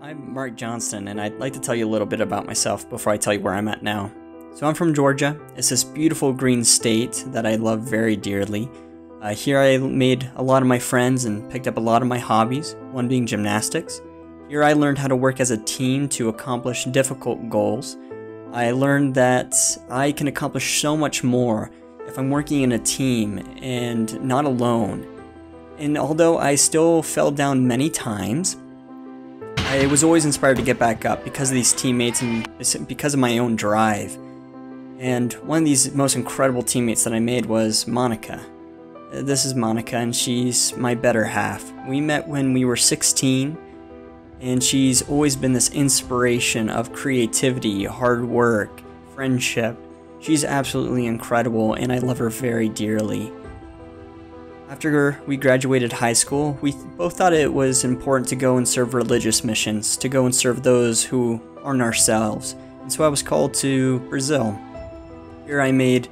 I'm Mark Johnston, and I'd like to tell you a little bit about myself before I tell you where I'm at now. So, I'm from Georgia. It's this beautiful green state that I love very dearly. Uh, here, I made a lot of my friends and picked up a lot of my hobbies, one being gymnastics. Here, I learned how to work as a team to accomplish difficult goals. I learned that I can accomplish so much more if I'm working in a team and not alone. And although I still fell down many times, I was always inspired to get back up because of these teammates and because of my own drive. And one of these most incredible teammates that I made was Monica. This is Monica, and she's my better half. We met when we were 16, and she's always been this inspiration of creativity, hard work, friendship. She's absolutely incredible, and I love her very dearly. After we graduated high school, we both thought it was important to go and serve religious missions, to go and serve those who aren't ourselves. And so I was called to Brazil. Here I made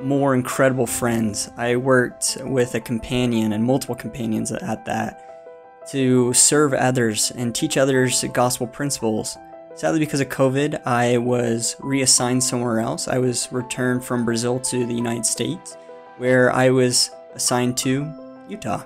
more incredible friends. I worked with a companion and multiple companions at that to serve others and teach others gospel principles. Sadly, because of COVID, I was reassigned somewhere else. I was returned from Brazil to the United States, where I was assigned to Utah.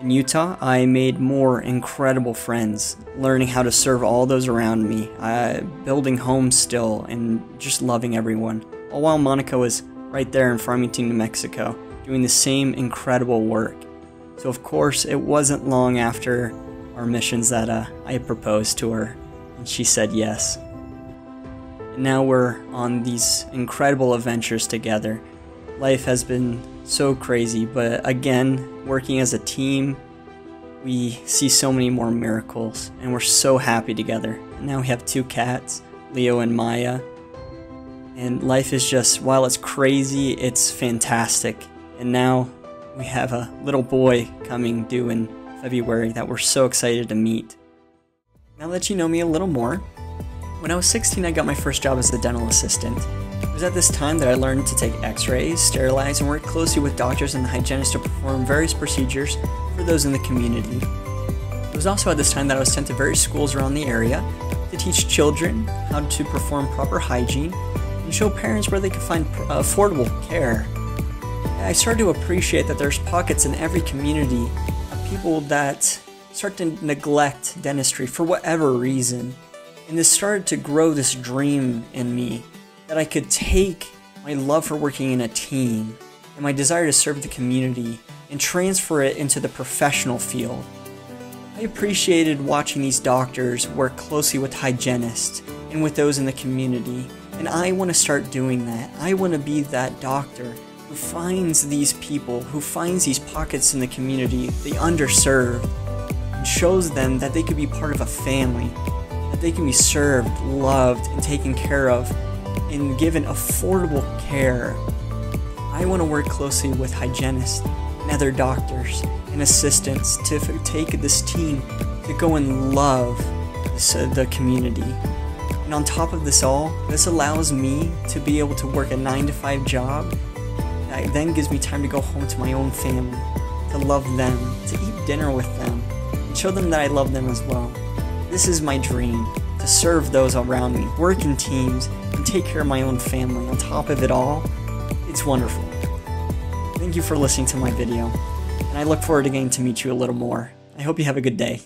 In Utah, I made more incredible friends, learning how to serve all those around me, uh, building homes still, and just loving everyone. All while Monica was right there in Farmington, New Mexico, doing the same incredible work. So, of course, it wasn't long after our missions that uh, I proposed to her, and she said yes. And now we're on these incredible adventures together. Life has been so crazy. But again, working as a team, we see so many more miracles, and we're so happy together. And now we have two cats, Leo and Maya. And life is just, while it's crazy, it's fantastic. And now we have a little boy coming due in February that we're so excited to meet. Now that you know me a little more, when I was 16, I got my first job as a dental assistant. It was at this time that I learned to take x-rays, sterilize, and work closely with doctors and hygienists to perform various procedures for those in the community. It was also at this time that I was sent to various schools around the area to teach children how to perform proper hygiene and show parents where they could find affordable care. I started to appreciate that there's pockets in every community of people that start to neglect dentistry for whatever reason. And this started to grow this dream in me that I could take my love for working in a team and my desire to serve the community and transfer it into the professional field. I appreciated watching these doctors work closely with hygienists and with those in the community, and I want to start doing that. I want to be that doctor who finds these people, who finds these pockets in the community, the underserved, and shows them that they could be part of a family, that they can be served, loved, and taken care of and given affordable care. I want to work closely with hygienists and other doctors and assistants to take this team to go and love this, uh, the community. And on top of this all, this allows me to be able to work a 9 to 5 job that then gives me time to go home to my own family, to love them, to eat dinner with them, and show them that I love them as well. This is my dream to serve those around me, work in teams, take care of my own family. On top of it all, it's wonderful. Thank you for listening to my video, and I look forward to getting to meet you a little more. I hope you have a good day.